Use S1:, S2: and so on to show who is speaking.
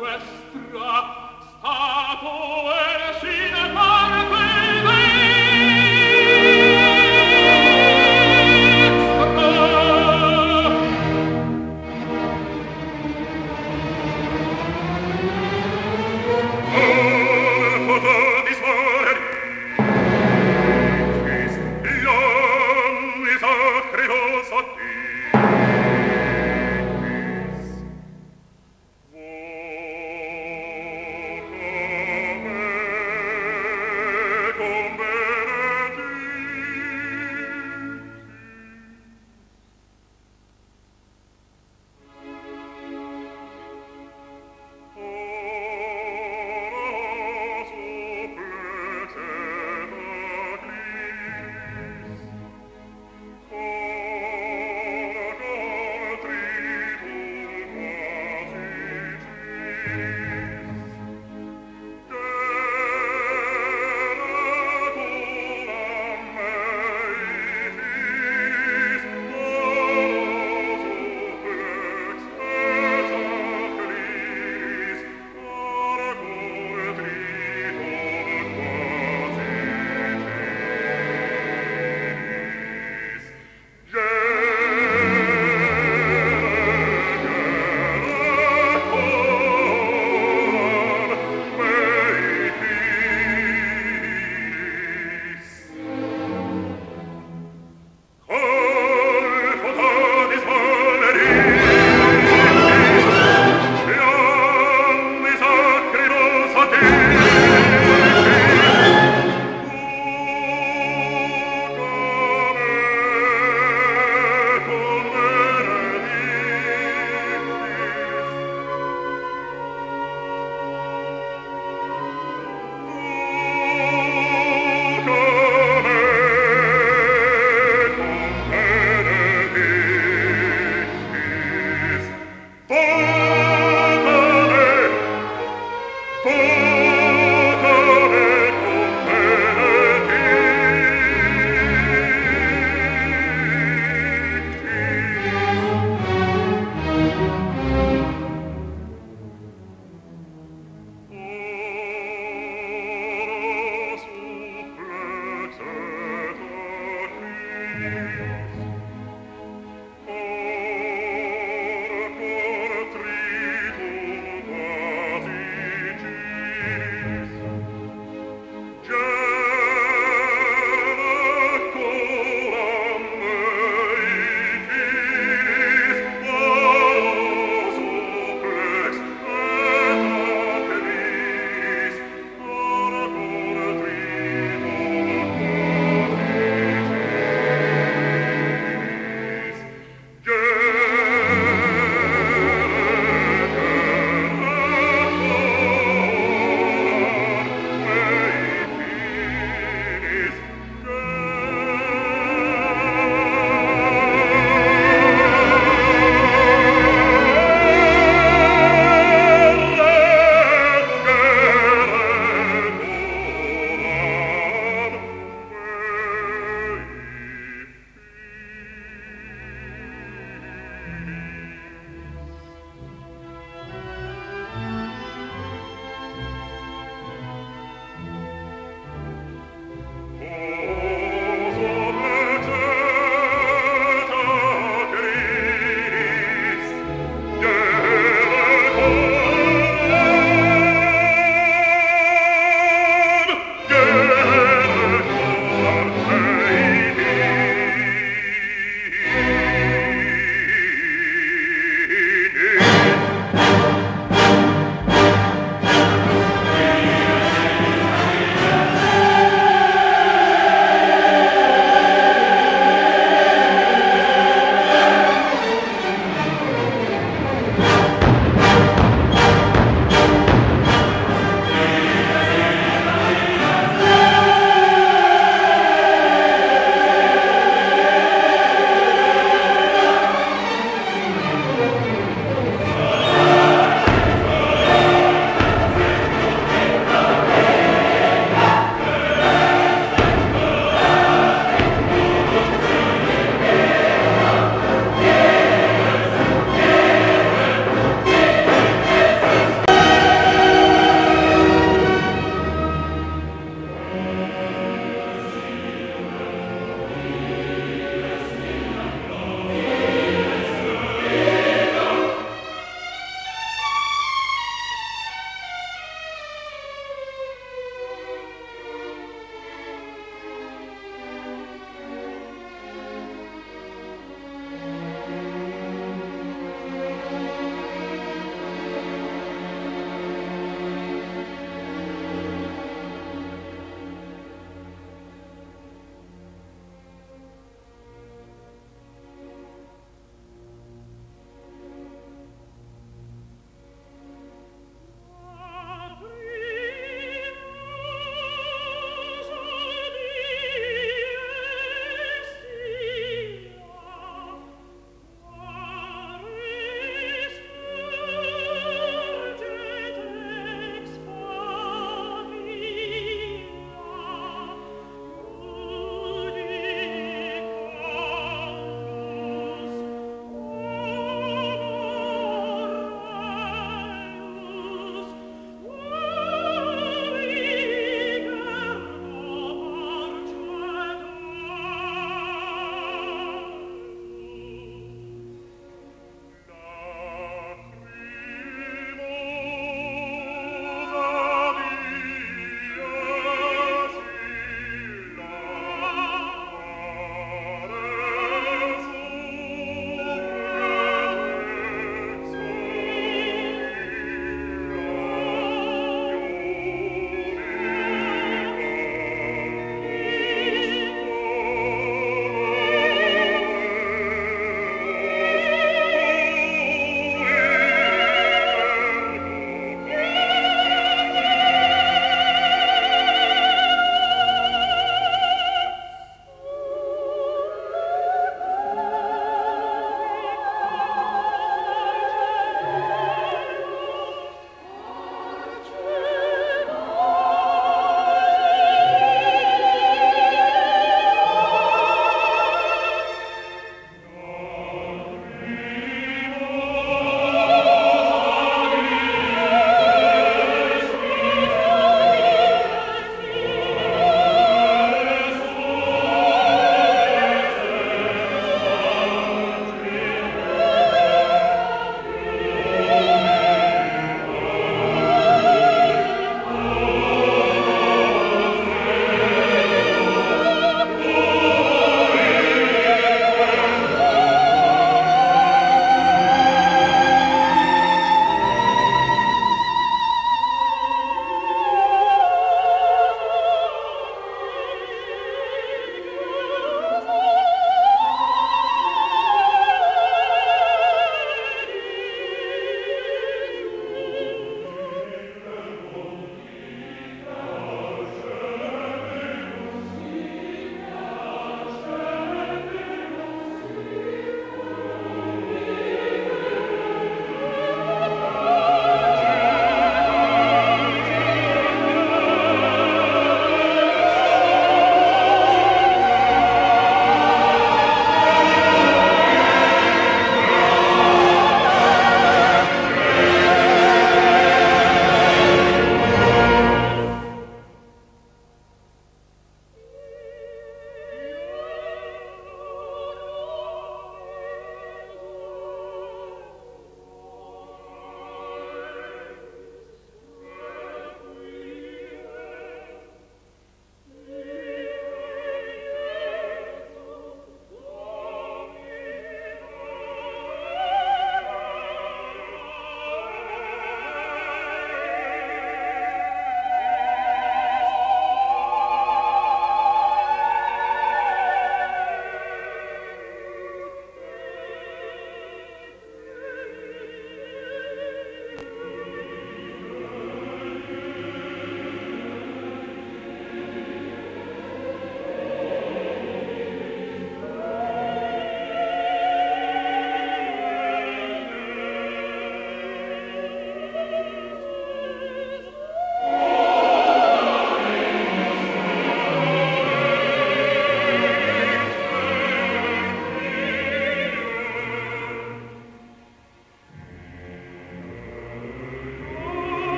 S1: sequestra stato e sine